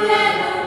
Hallelujah.